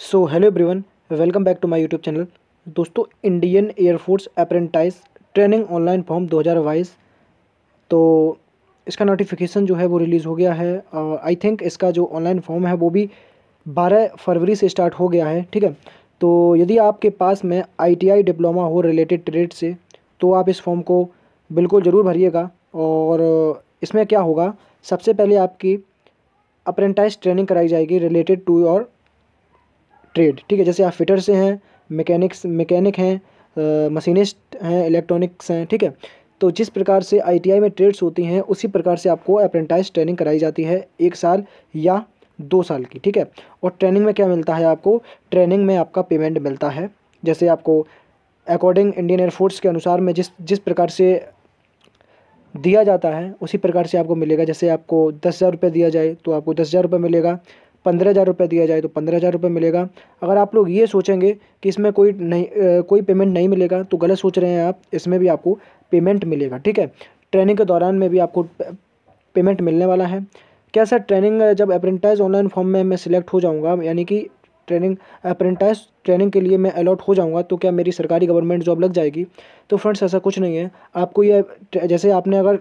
So hello everyone welcome back to my YouTube channel दोस्तों Indian air force apprentice training online form 2022 तो इसका notification जो है वो रिलीज़ हो गया है। आई uh, थिंक इसका जो ऑनलाइन फॉर्म है वो भी 12 फरवरी से स्टार्ट हो गया है ठीक है? तो यदि आपके पास में आईटीआई डिप्लोमा हो रिलेटेड ट्रेड से तो आप इस फॉर्म को बिल्कुल ज़रूर भरिएगा। और इसमें क्या होगा सबसे पहले आपकी अप्रेंटाइज ट्रेनिंग कराई जाएगी रिलेटेड टू योर ट्रेड, ठीक है? जैसे आप फिटर से हैं मैकेनिक्स मैकेनिक हैं मशीनिस्ट हैं इलेक्ट्रॉनिक्स हैं, ठीक है? तो जिस प्रकार से आईटीआई में ट्रेड्स होती हैं, उसी प्रकार से आपको अप्रेंटाइज ट्रेनिंग कराई जाती है एक साल या दो साल की, ठीक है? और ट्रेनिंग में क्या मिलता है आपको? ट्रेनिंग में आपका पेमेंट मिलता है। जैसे आपको अकॉर्डिंग इंडियन एयरफोर्स के अनुसार में जिस जिस प्रकार से दिया जाता है, उसी प्रकार से आपको मिलेगा। जैसे आपको दस हज़ार रुपये दिया जाए तो आपको दस हज़ार रुपये मिलेगा। पंद्रह हज़ार रुपये दिया जाए तो पंद्रह हज़ार रुपये मिलेगा। अगर आप लोग ये सोचेंगे कि इसमें कोई नहीं कोई पेमेंट नहीं मिलेगा तो गलत सोच रहे हैं आप, इसमें भी आपको पेमेंट मिलेगा, ठीक है? ट्रेनिंग के दौरान में भी आपको पेमेंट मिलने वाला है। क्या सर ट्रेनिंग जब अप्रेंटाइज ऑनलाइन फॉर्म में मैं सिलेक्ट हो जाऊँगा, यानी कि ट्रेनिंग अप्रेंटाइज ट्रेनिंग के लिए मैं अलॉट हो जाऊँगा तो क्या मेरी सरकारी गवर्नमेंट जॉब लग जाएगी? तो फ्रेंड्स ऐसा कुछ नहीं है। आपको ये, जैसे आपने अगर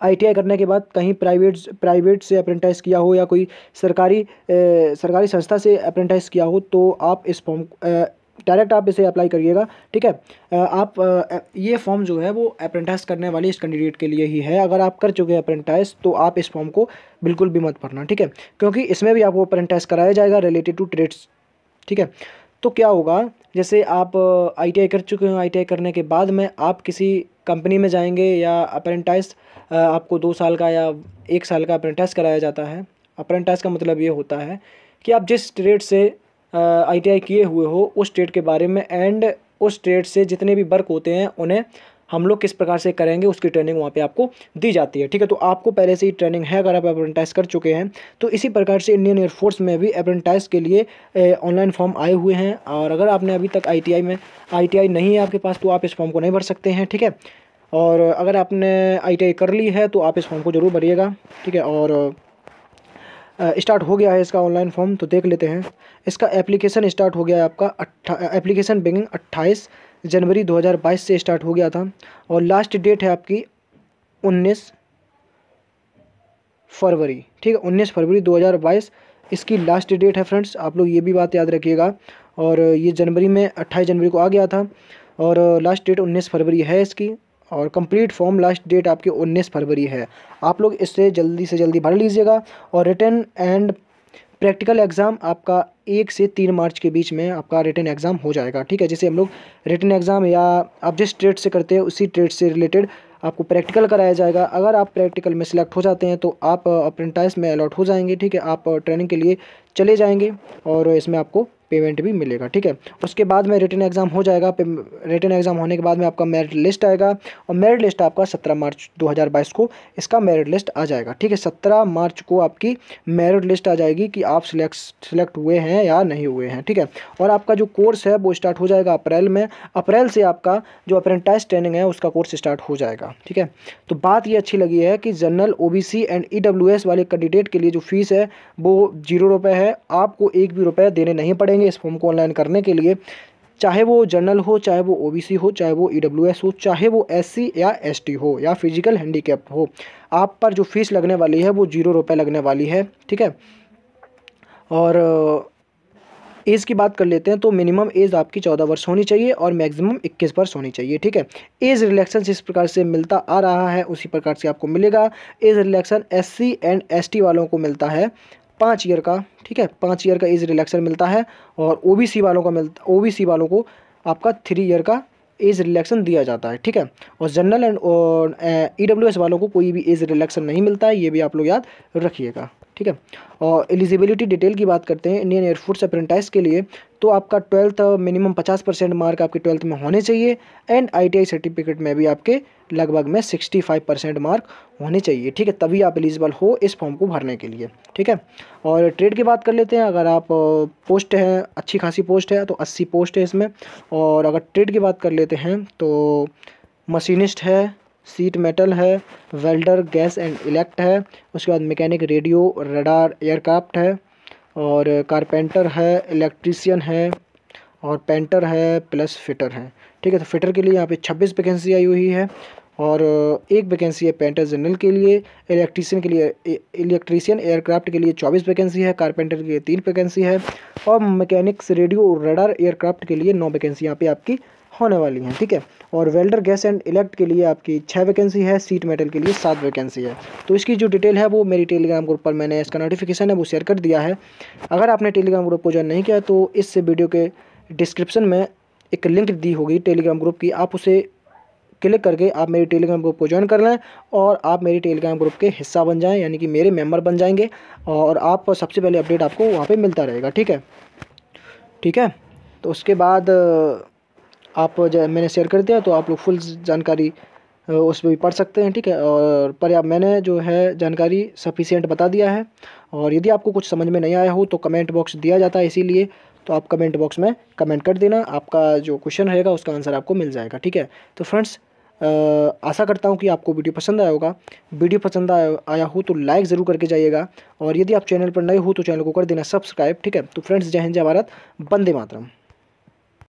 आईटीआई करने के बाद कहीं प्राइवेट प्राइवेट से अप्रेंटाइज किया हो या कोई सरकारी ए, सरकारी संस्था से अप्रेंटाइज किया हो तो आप इस फॉर्म डायरेक्ट आप इसे अप्लाई करिएगा ठीक है? आप ये फॉर्म जो है वो अप्रेंटाइज करने वाले इस कैंडिडेट के लिए ही है। अगर आप कर चुके हैं अप्रेंटाइज तो आप इस फॉर्म को बिल्कुल भी मत भरना ठीक है? क्योंकि इसमें भी आपको अप्रेंटाइज कराया जाएगा रिलेटेड टू ट्रेड्स ठीक है? तो क्या होगा? जैसे आप आईटीआई कर चुके हो आई करने के बाद में आप किसी कंपनी में जाएँगे या अप्रेंटाइज आपको दो साल का या एक साल का अप्रेंटाइज कराया जाता है। अप्रेंटाइज का मतलब ये होता है कि आप जिस ट्रेड से आईटीआई किए हुए हो, उस ट्रेड के बारे में एंड उस ट्रेड से जितने भी वर्क होते हैं, उन्हें हम लोग किस प्रकार से करेंगे, उसकी ट्रेनिंग वहाँ पे आपको दी जाती है, ठीक है? तो आपको पहले से ही ट्रेनिंग है, अगर आप अप्रेंटाइज कर चुके हैं तो इसी प्रकार से इंडियन एयरफोर्स में भी अप्रेंटाइज के लिए ऑनलाइन फॉर्म आए हुए हैं। और अगर आपने अभी तक आईटीआई में आईटीआई नहीं है आपके पास तो आप इस फॉर्म को नहीं भर सकते हैं, ठीक है? और अगर आपने आईटीआई कर ली है तो आप इस फॉर्म को ज़रूर भरिएगा, ठीक है? और स्टार्ट हो गया है इसका ऑनलाइन फॉर्म तो देख लेते हैं। इसका एप्लीकेशन स्टार्ट हो गया है आपका अट्ठा एप्लीकेशन बिगिंग अट्ठाईस जनवरी 2022 से स्टार्ट हो गया था। और लास्ट डेट है आपकी 19 फरवरी, ठीक है? 19 फरवरी 2022 इसकी लास्ट डेट है फ्रेंड्स आप लोग ये भी बात याद रखिएगा। और ये जनवरी में 28 जनवरी को आ गया था। और लास्ट डेट 19 फरवरी है इसकी। और कंप्लीट फॉर्म लास्ट डेट आपकी 19 फरवरी है। आप लोग इससे जल्दी से जल्दी भर लीजिएगा और रिटर्न एंड प्रैक्टिकल एग्ज़ाम आपका एक से तीन मार्च के बीच में आपका रिटर्न एग्ज़ाम हो जाएगा, ठीक है? जैसे हम लोग रिटर्न एग्ज़ाम या आप जिस ट्रेड से करते हैं, उसी ट्रेड से रिलेटेड आपको प्रैक्टिकल कराया जाएगा। अगर आप प्रैक्टिकल में सिलेक्ट हो जाते हैं तो आप अप्रेंटाइज में अलॉट हो जाएँगे, ठीक है? आप ट्रेनिंग के लिए चले जाएँगे और इसमें आपको पेमेंट भी मिलेगा, ठीक है? उसके बाद में रिटर्न एग्ज़ाम हो जाएगा रिटर्न एग्ज़ाम होने के बाद में आपका मेरिट लिस्ट आएगा और मेरिट लिस्ट आपका सत्रह मार्च 2022 को इसका मेरिट लिस्ट आ जाएगा, ठीक है? सत्रह मार्च को आपकी मेरिट लिस्ट आ जाएगी कि आप सिलेक्ट सिलेक्ट हुए हैं या नहीं हुए हैं, ठीक है? और आपका जो कोर्स है वो स्टार्ट हो जाएगा अप्रैल में। अप्रैल से आपका जो अप्रेंटाइज ट्रेनिंग है उसका कोर्स स्टार्ट हो जाएगा, ठीक है? तो बात ये अच्छी लगी है कि जनरल ओबीसी एंड ईडब्ल्यूएस वाले कैंडिडेट के लिए जो फ़ीस है वो ज़ीरो रुपये है, आपको एक भी रुपये देने नहीं पड़ेंगे। करेंगे इस फॉर्म को ऑनलाइन करने के लिए। चाहे वो जनरल हो, चाहे वो ओबीसी हो, चाहे वो ईडब्ल्यूएस हो, चाहे वो एससी या एसटी हो, या फ़िज़िकल हैंडीकैप हो, आप पर जो फ़ीस लगने वाली है वो ज़ीरो रुपये लगने वाली है, ठीक है? और एज़ की बात कर लेते हैं तो मिनिमम एज़ आपकी चौदह वर्ष होनी चाहिए और मैक्सिमम इक्कीस वर्ष होनी चाहिए, ठीक है? एज रिलेक्शन जिस प्रकार से मिलता आ रहा है उसी प्रकार से आपको मिलेगा। Age relaxation SC and ST वालों को मिलता है। पाँच ईयर का, ठीक है? पाँच ईयर का एज रिलैक्सन मिलता है और ओबीसी वालों का मिलता ओबीसी वालों को आपका थ्री ईयर का एज रिलैक्सन दिया जाता है, ठीक है? और जनरल एंड और ई डब्ल्यू एस वालों को कोई भी एज रिलैक्सन नहीं मिलता है, ये भी आप लोग याद रखिएगा। ठीक है? और एलिजिबिलिटी डिटेल की बात करते हैं इंडियन एयरफोर्स अप्रेंटाइज के लिए तो आपका ट्वेल्थ मिनिमम पचास परसेंट मार्क आपके ट्वेल्थ में होने चाहिए एंड आईटीआई सर्टिफिकेट में भी आपके लगभग में सिक्सटी फाइव परसेंट मार्क होने चाहिए, ठीक है? तभी आप एलिजिबल हो इस फॉर्म को भरने के लिए, ठीक है? और ट्रेड की बात कर लेते हैं, अगर आप पोस्ट है, अच्छी खासी पोस्ट है तो अस्सी पोस्ट है इसमें, और अगर ट्रेड की बात कर लेते हैं तो मशीनिस्ट है सीट मेटल है, वेल्डर, गैस एंड इलेक्ट है, उसके बाद मैकेनिक, रेडियो, रडार, एयरक्राफ्ट है, और कारपेंटर है, इलेक्ट्रीशियन है, और पेंटर है, प्लस फिटर है। ठीक है तो फिटर के लिए यहाँ पे छब्बीस वैकेंसी आई हुई है, और एक वैकेंसी है पेंटर जनरल के लिए, इलेक्ट्रीशियन के लिए इलेक्ट्रीशियन एयरक्राफ्ट के लिए चौबीस वैकेंसी है, कारपेंटर के लिए तीन वैकेंसी है, और मैकेनिक्स, रेडियो, रडार, एयरक्राफ्ट के लिए नौ वैकेंसी यहाँ पे आपकी होने वाली हैं, ठीक है? और वेल्डर गैस एंड इलेक्ट के लिए आपकी छः वैकेंसी है सीट मेटल के लिए सात वैकेंसी है। तो इसकी जो डिटेल है, वो मेरी टेलीग्राम ग्रुप पर मैंने इसका नोटिफिकेशन है, वो शेयर कर दिया है। अगर आपने टेलीग्राम ग्रुप को ज्वाइन नहीं किया तो इस वीडियो के डिस्क्रिप्शन में एक लिंक दी होगी टेलीग्राम ग्रुप की। आप उसे क्लिक करके आप मेरी टेलीग्राम ग्रुप को ज्वाइन कर लें और आप मेरी टेलीग्राम ग्रुप के हिस्सा बन जाएँ, यानी कि मेरे मेंबर बन जाएँगे और आप सबसे पहले अपडेट आपको वहाँ पे मिलता रहेगा, ठीक है? ठीक है? तो उसके बाद आप मैंने शेयर कर दिया तो आप लोग फुल जानकारी उस पर भी पढ़ सकते हैं ठीक है? और पर आप मैंने जो है जानकारी सफिशियंट बता दिया है। और यदि आपको कुछ समझ में नहीं आया हो तो कमेंट बॉक्स दिया जाता है इसीलिए तो आप कमेंट बॉक्स में कमेंट कर देना आपका जो क्वेश्चन रहेगा उसका आंसर आपको मिल जाएगा ठीक है? तो फ्रेंड्स आशा करता हूँ कि आपको वीडियो पसंद आया होगा। वीडियो पसंद आया, आया हो तो लाइक ज़रूर करके जाइएगा। और यदि आप चैनल पर नए हो तो चैनल को कर देना सब्सक्राइब ठीक है? तो फ्रेंड्स जय हिंद जय भारत वंदे मातरम।